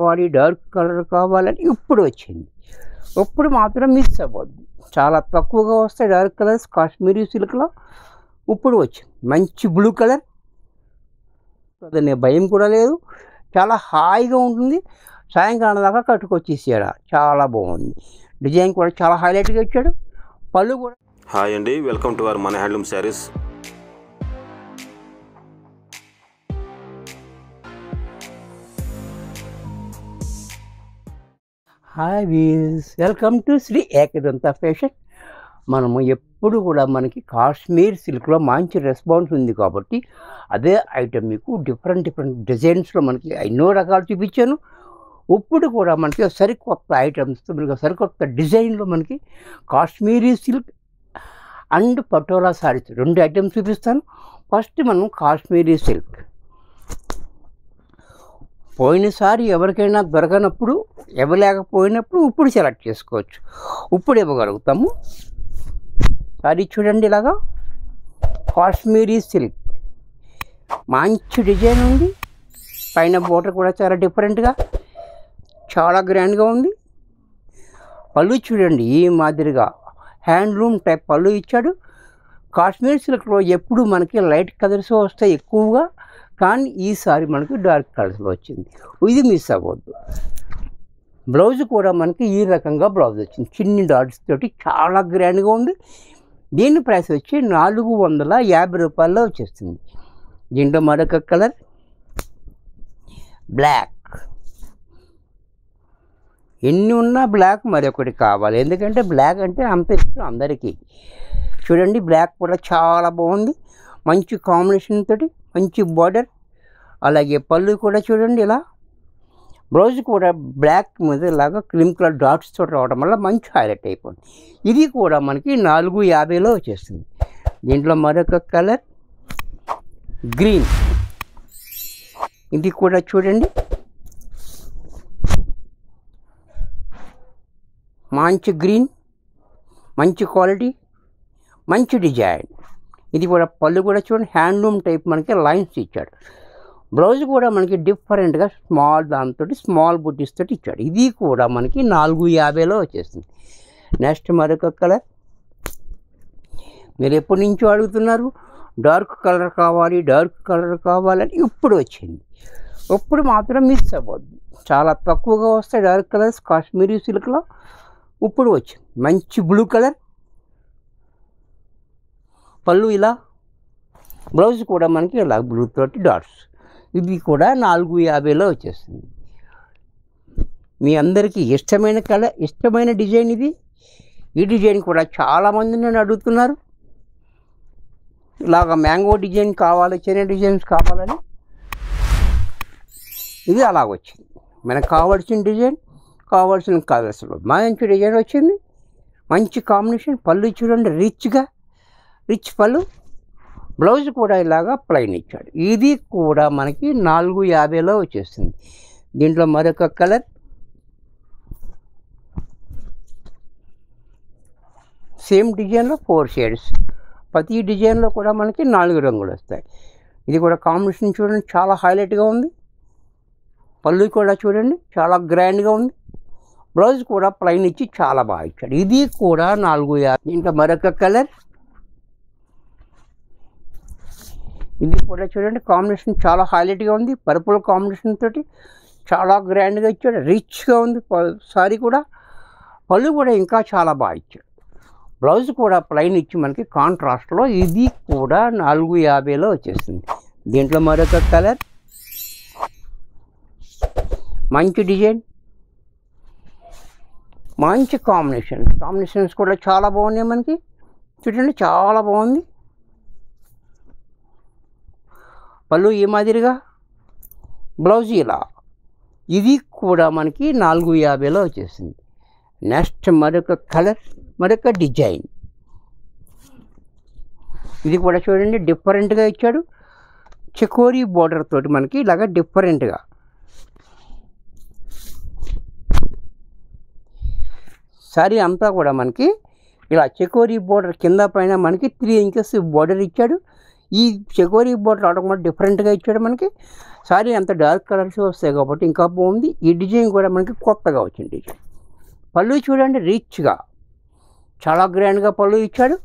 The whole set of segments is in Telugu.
కావాలి డార్క్ కలర్ కావాలని ఇప్పుడు వచ్చింది. ఇప్పుడు మాత్రం మిస్ అవ్వద్దు. చాలా తక్కువగా వస్తాయి డార్క్ కలర్స్. కాశ్మీరీ సిల్క్లో ఇప్పుడు వచ్చింది. మంచి బ్లూ కలర్. అదనే భయం కూడా లేదు. చాలా హాయిగా ఉంటుంది. సాయంకాలం దాకా కట్టుకొచ్చేసాడు. చాలా బాగుంది. డిజైన్ కూడా చాలా హైలైట్గా ఇచ్చాడు. పళ్ళు కూడా హాయ్ అండి. వెల్కమ్ టు అవర్ మన handloom sarees. Hi wheels welcome to Shri Ekadanta fashion మనము ఎప్పుడు కూడా మనకి కాశ్మీర్ సిల్క్లో మంచి రెస్పాన్స్ ఉంది కాబట్టి అదే ఐటెం మీకు డిఫరెంట్ డిఫరెంట్ డిజైన్స్లో మనకి ఎన్నో రకాలు చూపించాను. ఇప్పుడు కూడా మనకి సరికొత్త ఐటమ్స్ మనకి సరికొత్త డిజైన్లో మనకి Kashmiri silk and Patola sarees రెండు ఐటమ్స్ చూపిస్తాను. ఫస్ట్ మనం కాశ్మీరీ సిల్క్ పోయినసారి ఎవరికైనా దొరకనప్పుడు ఇవ్వలేకపోయినప్పుడు ఇప్పుడు సెలెక్ట్ చేసుకోవచ్చు. ఇప్పుడు ఇవ్వగలుగుతాము. సారీ చూడండి ఇలాగా. కాశ్మీరీ సిల్క్. మంచి డిజైన్ ఉంది. పైన బోర్డర్ కూడా చాలా డిఫరెంట్గా చాలా గ్రాండ్గా ఉంది. పళ్ళు చూడండి ఈ మాదిరిగా. హ్యాండ్లూమ్ టైప్ పళ్ళు ఇచ్చాడు. కాశ్మీర్ సిల్క్లో ఎప్పుడు మనకి లైట్ కలర్స్ వస్తాయి ఎక్కువగా. కానీ ఈసారి మనకి డార్క్ కలర్స్లో వచ్చింది. ఇది మిస్ అవ్వద్దు. బ్లౌజ్ కూడా మనకి ఈ రకంగా బ్లౌజ్ వచ్చింది. చిన్ని డాట్స్ తోటి చాలా గ్రాండ్గా ఉంది. దీని ప్రైస్ వచ్చి నాలుగు వందల యాభై రూపాయల్లో వచ్చేస్తుంది. దీంట్లో మరొక కలర్. బ్లాక్. ఎన్ని ఉన్నా బ్లాక్ మరొకటి కావాలి. ఎందుకంటే బ్లాక్ అంటే అంత ఇష్టం అందరికీ. చూడండి బ్లాక్ కూడా చాలా బాగుంది. మంచి కాంబినేషన్ తోటి మంచి బార్డర్ అలాగే పళ్ళు కూడా చూడండి ఇలా. బ్లౌజ్ కూడా బ్లాక్ మీద ఇలాగా క్రీమ్ కలర్ డాట్స్ తోటి రావడం వల్ల మంచి హైలైట్ అయిపోయింది ఇది కూడా మనకి నాలుగు యాభైలో వచ్చేస్తుంది. దీంట్లో మరొక కలర్ గ్రీన్ ఇది కూడా చూడండి. మంచి గ్రీన్ మంచి క్వాలిటీ మంచి డిజైన్ ఇది కూడా పళ్ళు కూడా చూడండి హ్యాండ్లూమ్ టైప్ మనకి లైన్స్ ఇచ్చాడు. బ్లౌజ్ కూడా మనకి డిఫరెంట్గా స్మాల్ దాంతో స్మాల్ బుట్టీస్ తోటి ఇచ్చాడు. ఇది కూడా మనకి నాలుగు యాభైలో వచ్చేస్తుంది నెక్స్ట్ మరొక కలర్. మీరు ఎప్పటి నుంచో అడుగుతున్నారు డార్క్ కలర్ కావాలి డార్క్ కలర్ కావాలని ఇప్పుడు వచ్చింది. ఇప్పుడు మాత్రం మిస్ అవ్వద్దు. చాలా తక్కువగా వస్తాయి డార్క్ కలర్స్ కాశ్మీరీ సిల్క్లో. ఇప్పుడు వచ్చింది. మంచి బ్లూ కలర్ పళ్ళు ఇలా బ్లౌజ్ కూడా మనకి ఇలా బ్లూ తోటి డాట్స్ ఇది కూడా నాలుగు యాభైలో వచ్చేస్తుంది. మీ అందరికీ ఇష్టమైన కళ ఇష్టమైన డిజైన్ ఇది. ఈ డిజైన్ కూడా చాలామంది నన్ను అడుగుతున్నారు. ఇలాగ మ్యాంగో డిజైన్ కావాలి చిన్న డిజైన్స్ కావాలని. ఇది అలాగ వచ్చింది మనకు కావాల్సిన డిజైన్ కావాల్సిన కలర్స్లో మంచి డిజైన్ వచ్చింది. మంచి కాంబినేషన్. పళ్ళు చూడండి రిచ్గా రిచ్ పళ్ళు బ్లౌజ్ కూడా ఇలాగా ప్లైన్ ఇచ్చాడు. ఇది కూడా మనకి నాలుగు యాభైలో వచ్చేస్తుంది దీంట్లో మరొక కలర్ సేమ్ డిజైన్లో ఫోర్ షేడ్స్ ప్రతి డిజైన్లో కూడా మనకి నాలుగు రంగులు వస్తాయి. ఇది కూడా కాంబినేషన్ చూడండి చాలా హైలైట్గా ఉంది. పళ్ళు కూడా చూడండి చాలా గ్రాండ్గా ఉంది. బ్లౌజ్ కూడా ప్లైన్ ఇచ్చి చాలా బాగా ఇచ్చాడు. ఇది కూడా నాలుగు యాభై దీంట్లో మరొక కలర్ ఇది కూడా చూడండి కాంబినేషన్ చాలా హైలైట్గా ఉంది. పర్పుల్ కాంబినేషన్ తోటి చాలా గ్రాండ్గా ఇచ్చాడు. రిచ్గా ఉంది. సారీ కూడా పళ్ళు కూడా ఇంకా చాలా బాగా ఇచ్చాడు. బ్లౌజ్ కూడా ప్లైన్ ఇచ్చి మనకి కాంట్రాస్ట్లో ఇది కూడా నాలుగు యాభైలో వచ్చేసింది. దీంట్లో మరొక కలర్ మంచి డిజైన్ మంచి కాంబినేషన్ కాంబినేషన్స్ కూడా చాలా బాగున్నాయి మనకి. చూడండి చాలా బాగుంది. పళ్ళు ఈ మాదిరిగా? బ్లౌజ్ ఇలా. ఇది కూడా మనకి నాలుగు యాభైలో వచ్చేసింది. నెక్స్ట్ మరొక కలర్ మరొక డిజైన్. ఇది కూడా చూడండి డిఫరెంట్గా ఇచ్చాడు. చెకోరీ బోర్డర్ తోటి మనకి ఇలాగ డిఫరెంట్గా సారీ అంతా కూడా మనకి ఇలా చెకోరీ బోర్డర్ కింద పైన మనకి త్రీ ఇంచెస్ బోర్డర్ ఇచ్చాడు. ఈ చెకోరీ బోట్లు రావడం కూడా డిఫరెంట్గా ఇచ్చాడు మనకి. సారీ అంత డార్క్ కలర్స్ వస్తాయి కాబట్టి ఇంకా బాగుంది. ఈ డిజైన్ కూడా మనకి కొత్తగా వచ్చింది. డిజైన్ పళ్ళు చూడండి రిచ్గా. చాలా గ్రాండ్గా పళ్ళు ఇచ్చాడు.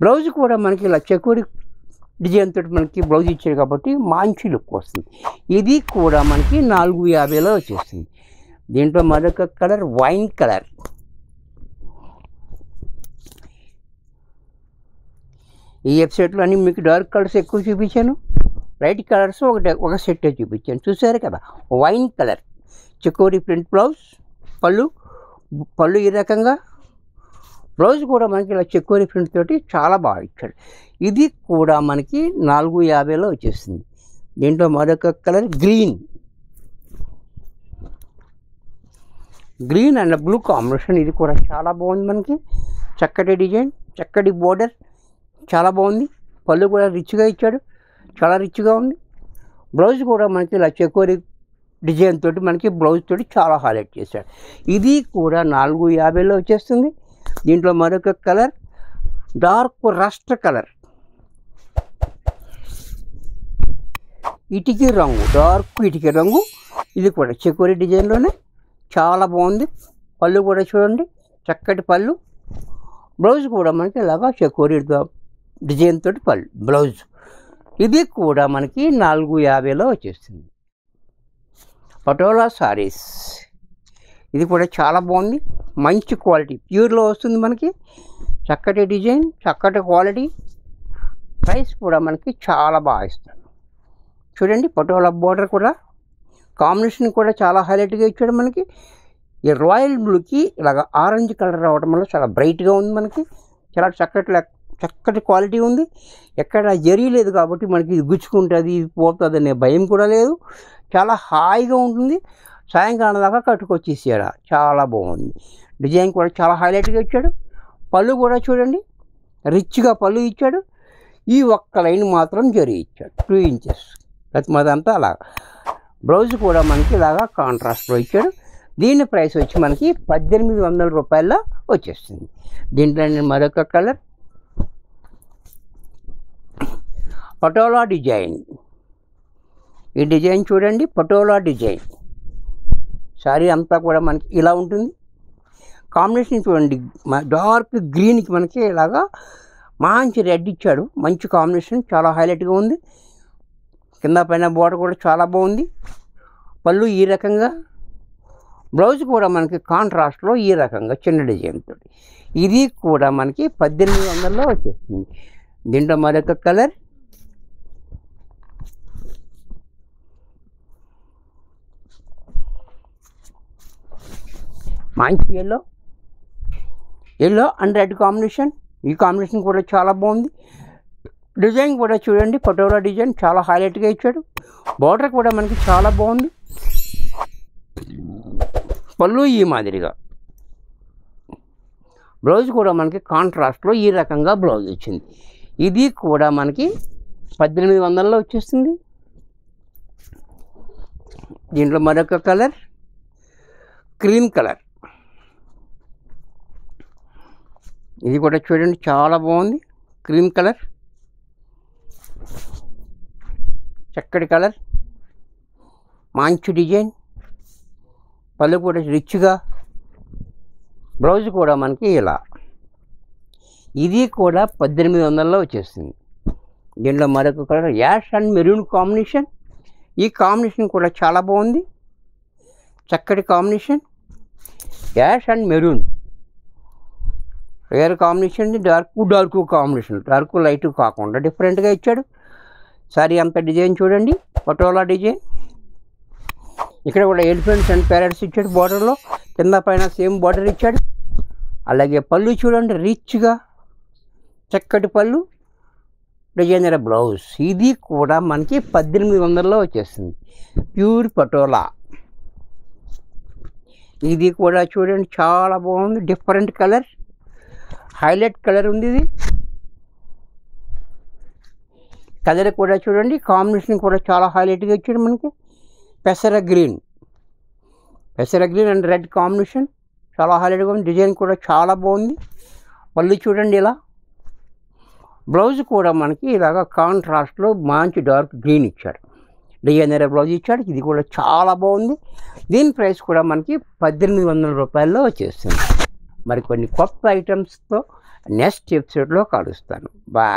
బ్లౌజ్ కూడా మనకి ఇలా చెకూరి డిజైన్ తోటి మనకి బ్లౌజ్ ఇచ్చాడు కాబట్టి మంచి లుక్ వస్తుంది. ఇది కూడా మనకి నాలుగు యాభైలో వచ్చేస్తుంది దీంట్లో మరొక కలర్ వైన్ కలర్. ఈ వెబ్సైట్లో అన్ని మీకు డార్క్ కలర్స్ ఎక్కువ చూపించాను. లైట్ కలర్స్ ఒక ఒక సెట్ చూపించాను. చూసారు కదా? Wine colour. Chicory print blouse పళ్ళు పళ్ళు ఈ రకంగా. బ్లౌజ్ కూడా మనకి ఇలా చెక్కోరి ప్రింట్ తోటి చాలా బాగా ఇచ్చాడు. ఇది కూడా మనకి నాలుగు యాభైలో వచ్చేస్తుంది దీంట్లో మరొక colour green. Green and blue combination. ఇది కూడా చాలా బాగుంది మనకి. చక్కటి డిజైన్ చక్కటి బోర్డర్. చాలా బాగుంది. పళ్ళు కూడా రిచ్గా ఇచ్చాడు. చాలా రిచ్గా ఉంది. బ్లౌజ్ కూడా మనకి ఇలా చెకోరి డిజైన్ తోటి మనకి బ్లౌజ్ తోటి చాలా హైలైట్ చేశాడు. ఇది కూడా నాలుగు యాభైలో వచ్చేస్తుంది. దీంట్లో మరొక కలర్ డార్క్ రస్ట్ కలర్. ఇటుకి రంగు డార్క్ ఇటుకి రంగు. ఇది కూడా చెకోరి డిజైన్లోనే. చాలా బాగుంది. పళ్ళు కూడా చూడండి. చక్కటి పళ్ళు. బ్లౌజ్ కూడా మనకి ఇలాగా చెకోరి డిజైన్ తోటి పళ్ళు బ్లౌజ్. ఇది కూడా మనకి నాలుగు యాభైలో వచ్చేస్తుంది. పటోలా సారీస్. ఇది కూడా చాలా బాగుంది. మంచి క్వాలిటీ. ప్యూర్లో వస్తుంది మనకి. చక్కటి డిజైన్ చక్కటి క్వాలిటీ. ప్రైస్ కూడా మనకి చాలా బాగా ఇస్తుంది చూడండి పటోలా బోర్డర్ కూడా. కాంబినేషన్ కూడా చాలా హైలైట్గా ఇచ్చాడు మనకి. ఈ రాయల్ బ్లూకి ఇలాగ ఆరెంజ్ కలర్ రావడం వల్ల చాలా బ్రైట్గా ఉంది మనకి. చాలా చక్కటి లెక్క చక్కటి క్వాలిటీ ఉంది. ఎక్కడ జరీ కాబట్టి మనకి ఇది గుచ్చుకుంటుంది ఇది పోతుంది అనే భయం కూడా లేదు. చాలా హాయిగా ఉంటుంది. సాయంకాలం దాకా కట్టుకొచ్చేసాడు. చాలా బాగుంది. డిజైన్ కూడా చాలా హైలైట్గా ఇచ్చాడు. పళ్ళు కూడా చూడండి. రిచ్గా పళ్ళు ఇచ్చాడు. ఈ ఒక్క లైన్ మాత్రం జరిగి ఇచ్చాడు. Two inches. ప్రతి మదంతా అలా బ్లౌజ్ కూడా మనకి ఇలాగా కాంట్రాస్ట్లో ఇచ్చాడు. దీని ప్రైస్ వచ్చి మనకి పద్దెనిమిది వందల రూపాయల్లో వచ్చేస్తుంది. దీంట్లో మరొక కలర్ పటోలా డిజైన్. ఈ డిజైన్ చూడండి పటోలా డిజైన్. శారీ అంతా కూడా మనకి ఇలా ఉంటుంది. కాంబినేషన్ చూడండి డార్క్ గ్రీన్కి మనకి ఇలాగా మంచి రెడ్ ఇచ్చాడు. మంచి కాంబినేషన్ చాలా హైలైట్గా ఉంది. కింద పైన బోర్డర్ కూడా చాలా బాగుంది. పళ్ళు ఈ రకంగా. బ్లౌజ్ కూడా మనకి కాంట్రాస్ట్లో ఈ రకంగా చిన్న డిజైన్తో ఇది కూడా మనకి పద్దెనిమిది వందల్లో వచ్చేస్తుంది దీంట్లో మరొక కలర్. మంచి yellow yellow and red combination ఈ కాంబినేషన్ కూడా చాలా బాగుంది. డిజైన్ కూడా చూడండి. పటోలా డిజైన్ చాలా హైలైట్గా ఇచ్చాడు. బార్డర్ కూడా మనకి చాలా బాగుంది. పళ్ళు ఈ మాదిరిగా. బ్లౌజ్ కూడా మనకి కాంట్రాస్ట్లో ఈ రకంగా బ్లౌజ్ వచ్చింది. ఇది కూడా మనకి పద్దెనిమిది వందల్లో వచ్చేస్తుంది. దీంట్లో మరొక కలర్ క్రీమ్ కలర్ ఇది కూడా చూడండి చాలా బాగుంది. Cream colour. చక్కటి కలర్. మంచి డిజైన్. పళ్ళు కూడా రిచ్గా. బ్లౌజ్ కూడా మనకి ఇలా. ఇది కూడా పద్దెనిమిది వందల్లో వచ్చేస్తుంది దీనిలో మరొక colour ash and maroon combination. ఈ కాంబినేషన్ కూడా చాలా బాగుంది. చక్కటి కాంబినేషన్. Ash and maroon. వేరే combination dark dark combination dark light కాకుండా డిఫరెంట్గా ఇచ్చాడు. సారీ అంత డిజైన్ చూడండి పటోలా డిజైన్ ఇక్కడ కూడా ఎలిఫెంట్స్ అండ్ ప్యారెట్స్ ఇచ్చాడు బార్డర్లో కింద పైన సేమ్ బార్డర్ ఇచ్చాడు. అలాగే పళ్ళు చూడండి రిచ్గా చక్కటి పళ్ళు. డిజైనర్ బ్లౌజ్ ఇది కూడా మనకి పద్దెనిమిది వందల్లో వచ్చేస్తుంది ప్యూర్ పటోలా ఇది కూడా చూడండి చాలా బాగుంది. డిఫరెంట్ కలర్ హైలైట్ కలర్ ఉంది ఇది. కలర్ కూడా చూడండి కాంబినేషన్ కూడా చాలా హైలైట్గా ఇచ్చాడు మనకి. పెసర గ్రీన్. పెసర గ్రీన్ అండ్ రెడ్ కాంబినేషన్ చాలా హైలైట్గా ఉంది. డిజైన్ కూడా చాలా బాగుంది. మళ్ళీ చూడండి ఇలా. బ్లౌజ్ కూడా మనకి ఇలాగ కాంట్రాస్ట్లో మంచి డార్క్ గ్రీన్ ఇచ్చాడు. డిజైనర్ బ్లౌజ్ ఇచ్చాడు. ఇది కూడా చాలా బాగుంది. దీని ప్రైస్ కూడా మనకి పద్దెనిమిది వందల రూపాయల్లో వచ్చేస్తుంది. మరి కొన్ని కొత్త ఐటమ్స్తో నెక్స్ట్ ఎపిసోడ్లో కలుస్తాను. బా